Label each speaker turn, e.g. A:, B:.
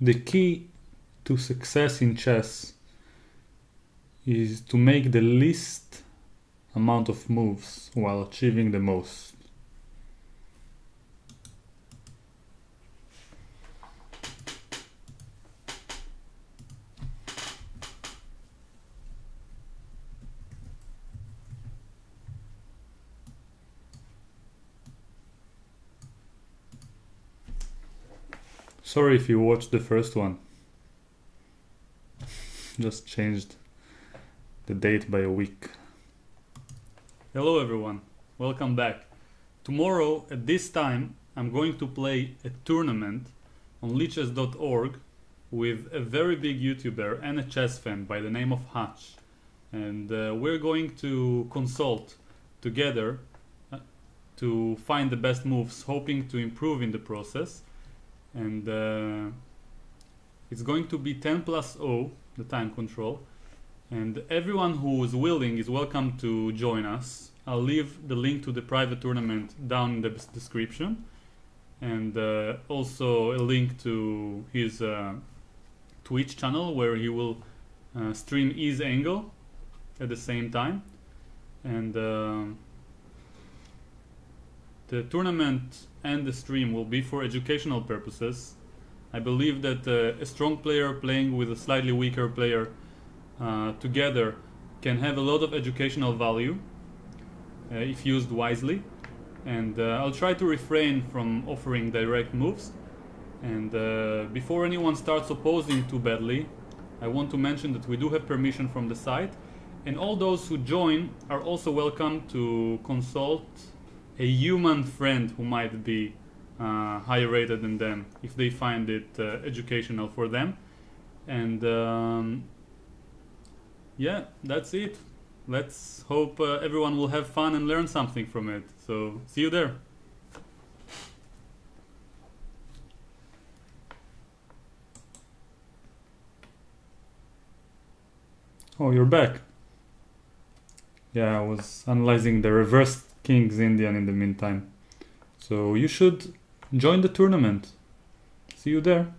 A: The key to success in chess is to make the least amount of moves while achieving the most. Sorry if you watched the first one. Just changed the date by a week. Hello everyone, welcome back. Tomorrow at this time I'm going to play a tournament on lichess.org with a very big YouTuber and a chess fan by the name of Hutch. And uh, we're going to consult together uh, to find the best moves, hoping to improve in the process and uh, it's going to be 10 plus 0 the time control. And everyone who is willing is welcome to join us. I'll leave the link to the private tournament down in the description. And uh, also a link to his uh, Twitch channel where he will uh, stream his angle at the same time. And uh, the tournament and the stream will be for educational purposes. I believe that uh, a strong player playing with a slightly weaker player uh, together can have a lot of educational value uh, if used wisely. And uh, I'll try to refrain from offering direct moves. And uh, before anyone starts opposing too badly, I want to mention that we do have permission from the site. And all those who join are also welcome to consult a human friend who might be uh, higher rated than them if they find it uh, educational for them. And um, yeah, that's it. Let's hope uh, everyone will have fun and learn something from it. So, see you there. Oh, you're back. Yeah, I was analyzing the reverse King's Indian in the meantime. So you should join the tournament. See you there.